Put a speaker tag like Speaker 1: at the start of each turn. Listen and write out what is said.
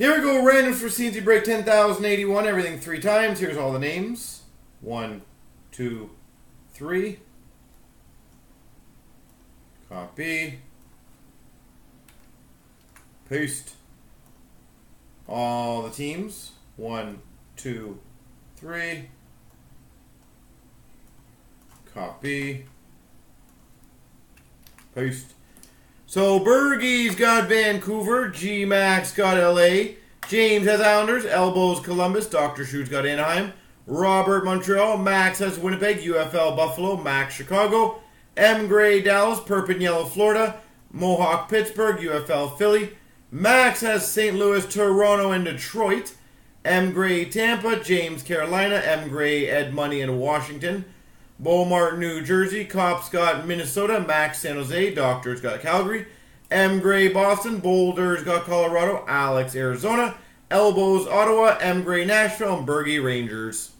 Speaker 1: Here we go, random for CNC break 10,081, everything three times. Here's all the names. One, two, three. Copy. Paste. All the teams. One, two, three. Copy. Paste. So Bergie's got Vancouver, G Max got LA, James has Islanders, Elbows Columbus, Dr. Shoes got Anaheim, Robert Montreal, Max has Winnipeg, UFL Buffalo, Max Chicago, M Gray Dallas, Purple Yellow Florida, Mohawk Pittsburgh, UFL Philly, Max has St. Louis, Toronto, and Detroit, M Gray Tampa, James Carolina, M Gray Ed Money in Washington. Beaumont, New Jersey. Cops got Minnesota. Max San Jose. Doctors got Calgary. M. Gray Boston. Boulders got Colorado. Alex Arizona. Elbows Ottawa. M. Gray Nashville. And Bergie Rangers.